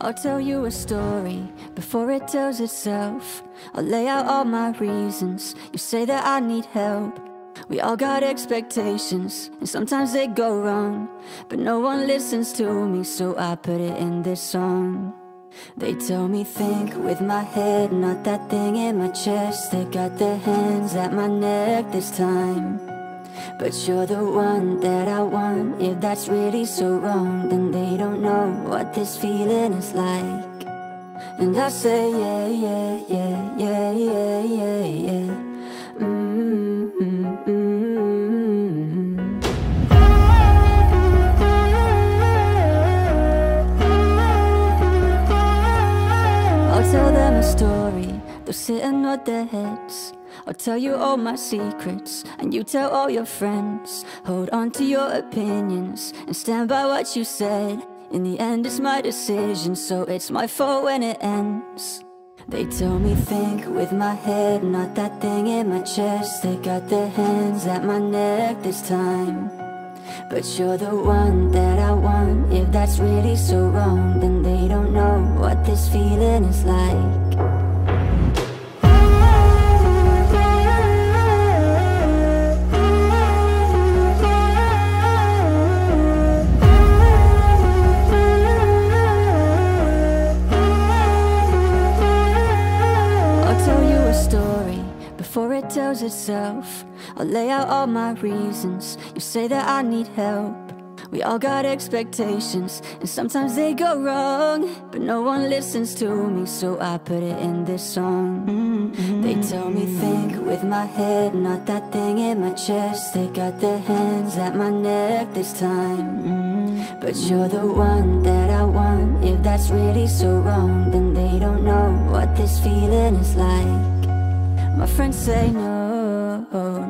I'll tell you a story before it tells itself. I'll lay out all my reasons. You say that I need help. We all got expectations, and sometimes they go wrong. But no one listens to me, so I put it in this song. They tell me think with my head, not that thing in my chest. They got their hands at my neck this time. But you're the one that I want. If that's really so wrong Then they don't know what this feeling is like. And I say yeah, yeah, yeah, yeah, yeah, yeah, yeah. Mm -hmm, mm -hmm. I'll tell them a story. They'll sit and nod their heads I'll tell you all my secrets And you tell all your friends. Hold on to your opinions And stand by what you said. In the end it's my decision So it's my fault when it ends. They tell me think with my head Not that thing in my chest. They got their hands at my neck this time. But you're the one that I want. If that's really so wrong Then they before it tells itself. I'll lay out all my reasons. You say that I need help. We all got expectations And sometimes they go wrong But no one listens to me So I put it in this song. Mm -hmm. They tell me think with my head Not that thing in my chest. They got their hands at my neck this time. Mm -hmm. But you're the one that I want. If that's really so wrong Then they don't know what this feeling is like my friends say no, no,